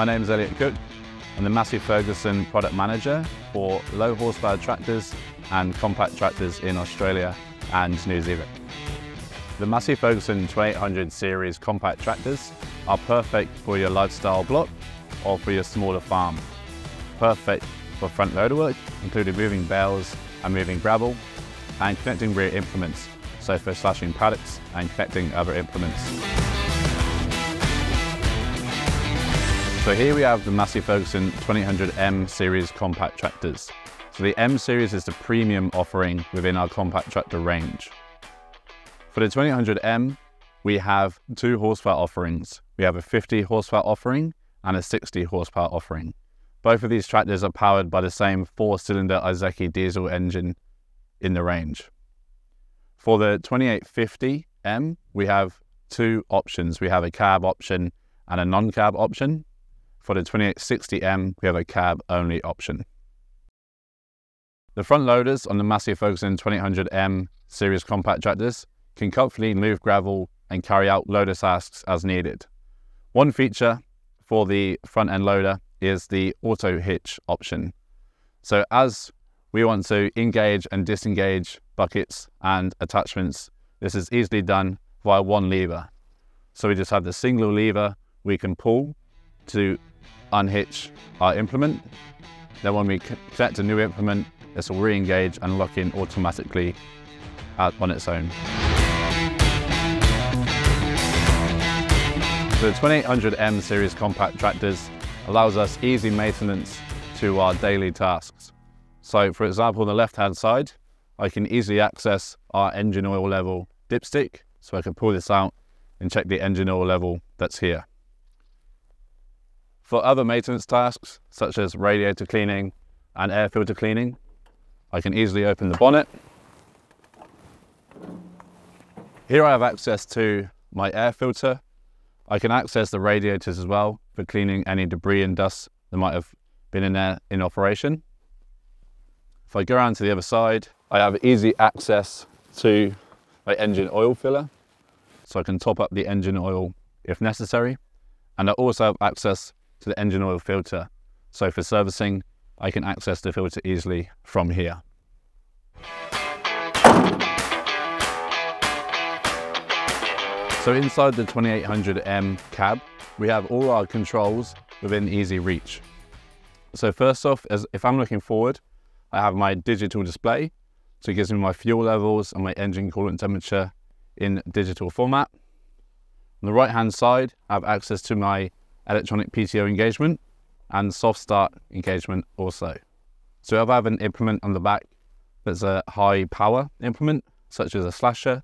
my name is Elliot Cook. I'm the Massey Ferguson product manager for low horsepower tractors and compact tractors in Australia and New Zealand. The Massey Ferguson 2800 series compact tractors are perfect for your lifestyle block or for your smaller farm. Perfect for front loader work, including moving bales and moving gravel, and connecting rear implements, so for slashing paddocks and connecting other implements. So here we have the Massey Ferguson 2800M series compact tractors. So the M series is the premium offering within our compact tractor range. For the 2800M, we have two horsepower offerings. We have a 50 horsepower offering and a 60 horsepower offering. Both of these tractors are powered by the same four-cylinder Iseki diesel engine in the range. For the 2850M, we have two options. We have a cab option and a non-cab option. For the 2860M, we have a cab-only option. The front loaders on the Massey Ferguson 2800M series compact tractors can comfortably move gravel and carry out loader tasks as needed. One feature for the front end loader is the auto hitch option. So as we want to engage and disengage buckets and attachments, this is easily done via one lever. So we just have the single lever we can pull to unhitch our implement. Then when we connect a new implement, this will re-engage and lock in automatically on its own. The 2800M series compact tractors allows us easy maintenance to our daily tasks. So for example, on the left-hand side, I can easily access our engine oil level dipstick. So I can pull this out and check the engine oil level that's here. For other maintenance tasks, such as radiator cleaning and air filter cleaning, I can easily open the bonnet. Here I have access to my air filter I can access the radiators as well for cleaning any debris and dust that might have been in there in operation. If I go around to the other side, I have easy access to my engine oil filler. So I can top up the engine oil if necessary. And I also have access to the engine oil filter. So for servicing, I can access the filter easily from here. So inside the 2800M cab, we have all our controls within easy reach. So first off, as if I'm looking forward, I have my digital display. So it gives me my fuel levels and my engine coolant temperature in digital format. On the right hand side, I have access to my electronic PTO engagement and soft start engagement also. So if I have an implement on the back that's a high power implement, such as a slasher,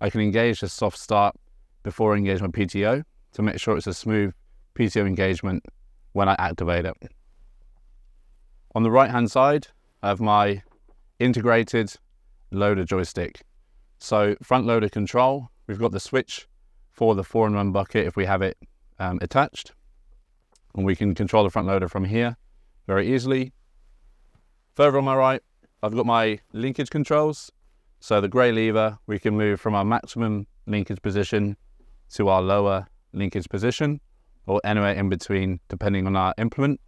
I can engage the soft start before engagement PTO to make sure it's a smooth PTO engagement when I activate it. On the right hand side, I have my integrated loader joystick. So front loader control, we've got the switch for the four in one bucket if we have it um, attached. And we can control the front loader from here very easily. Further on my right, I've got my linkage controls. So the grey lever, we can move from our maximum linkage position to our lower linkage position or anywhere in between depending on our implement.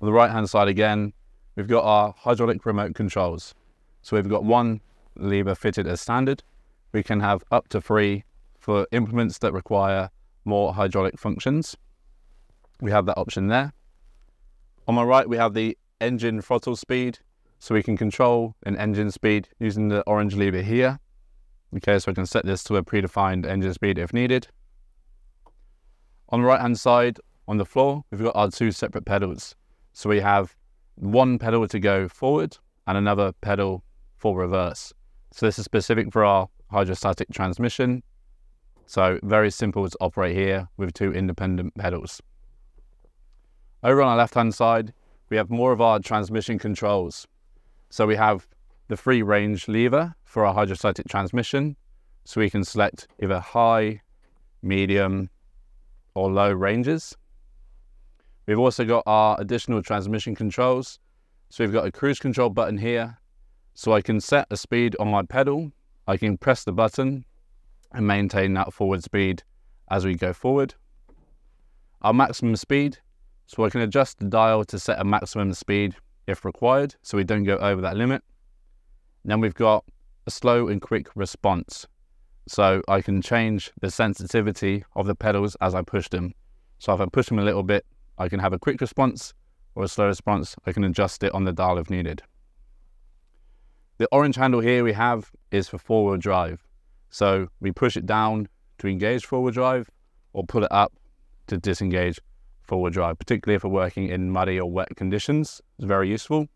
On the right hand side again, we've got our hydraulic remote controls. So we've got one lever fitted as standard. We can have up to three for implements that require more hydraulic functions. We have that option there. On my right, we have the engine throttle speed. So we can control an engine speed using the orange lever here. Okay, so I can set this to a predefined engine speed if needed. On the right hand side, on the floor, we've got our two separate pedals. So we have one pedal to go forward and another pedal for reverse. So this is specific for our hydrostatic transmission. So very simple to operate here with two independent pedals. Over on our left hand side, we have more of our transmission controls. So we have the free range lever for our hydrostatic transmission. So we can select either high, medium, or low ranges. We've also got our additional transmission controls. So we've got a cruise control button here. So I can set a speed on my pedal. I can press the button and maintain that forward speed as we go forward. our maximum speed. So I can adjust the dial to set a maximum speed if required, so we don't go over that limit. And then we've got a slow and quick response. So I can change the sensitivity of the pedals as I push them. So if I push them a little bit, I can have a quick response or a slow response. I can adjust it on the dial if needed. The orange handle here we have is for four-wheel drive. So we push it down to engage four-wheel drive or pull it up to disengage four-wheel drive, particularly if we're working in muddy or wet conditions. It's very useful.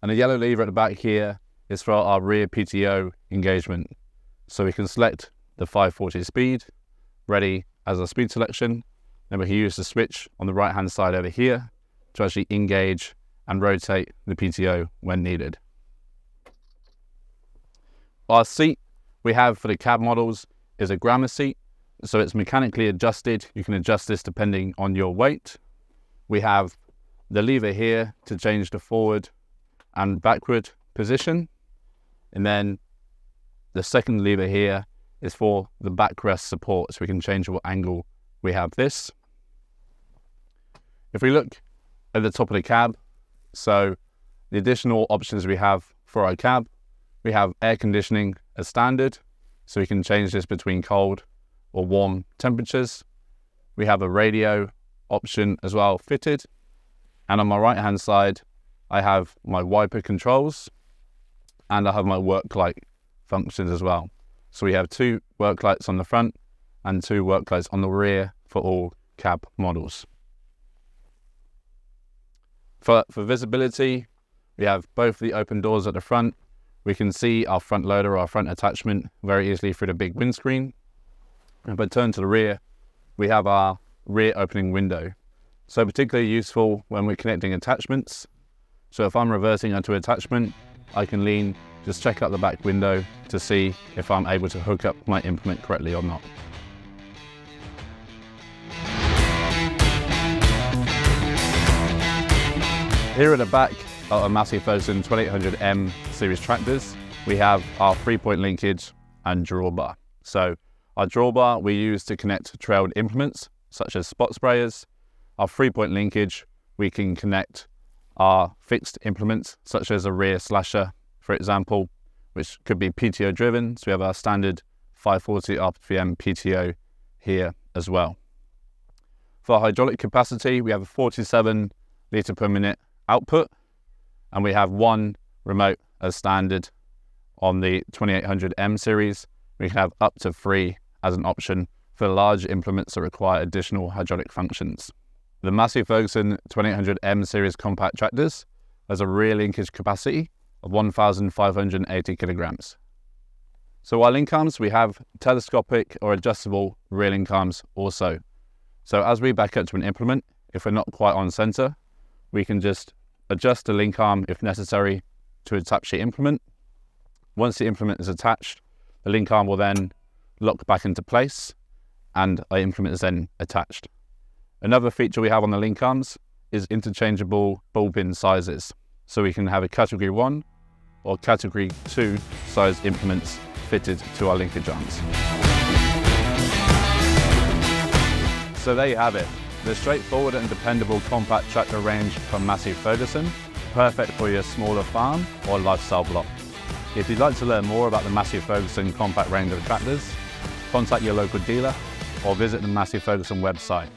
And the yellow lever at the back here is for our rear PTO engagement. So we can select the 540 speed, ready as a speed selection. Then we can use the switch on the right hand side over here to actually engage and rotate the PTO when needed. Our seat we have for the cab models is a Grammer seat. So it's mechanically adjusted. You can adjust this depending on your weight. We have the lever here to change the forward and backward position. And then the second lever here is for the backrest support. So we can change what angle we have this. If we look at the top of the cab, so the additional options we have for our cab, we have air conditioning as standard. So we can change this between cold or warm temperatures. We have a radio option as well fitted. And on my right hand side, I have my wiper controls and I have my work light functions as well. So we have two work lights on the front and two work lights on the rear for all cab models. For, for visibility, we have both the open doors at the front. We can see our front loader, or our front attachment very easily through the big windscreen. But turn to the rear, we have our rear opening window. So particularly useful when we're connecting attachments. So if I'm reversing onto attachment, I can lean, just check out the back window to see if I'm able to hook up my implement correctly or not. Here at the back are Massey Ferguson 2800M series tractors. We have our three-point linkage and drawbar. So our drawbar we use to connect trailed implements such as spot sprayers. Our three-point linkage we can connect our fixed implements such as a rear slasher, for example, which could be PTO driven. So we have our standard 540 RPM PTO here as well. For hydraulic capacity, we have a 47 litre per minute output and we have one remote as standard on the 2800M series. We can have up to three as an option for large implements that require additional hydraulic functions. The Massey Ferguson 2800M series compact tractors has a rear linkage capacity of 1,580 kilograms. So while link arms, we have telescopic or adjustable rear link arms also. So as we back up to an implement, if we're not quite on center, we can just adjust the link arm if necessary to attach the implement. Once the implement is attached, the link arm will then lock back into place and our implement is then attached. Another feature we have on the link arms is interchangeable ball pin sizes. So we can have a category one or category two size implements fitted to our linkage arms. So there you have it, the straightforward and dependable compact tractor range from Massey Ferguson, perfect for your smaller farm or lifestyle block. If you'd like to learn more about the Massey Ferguson compact range of tractors, contact your local dealer or visit the Massey Ferguson website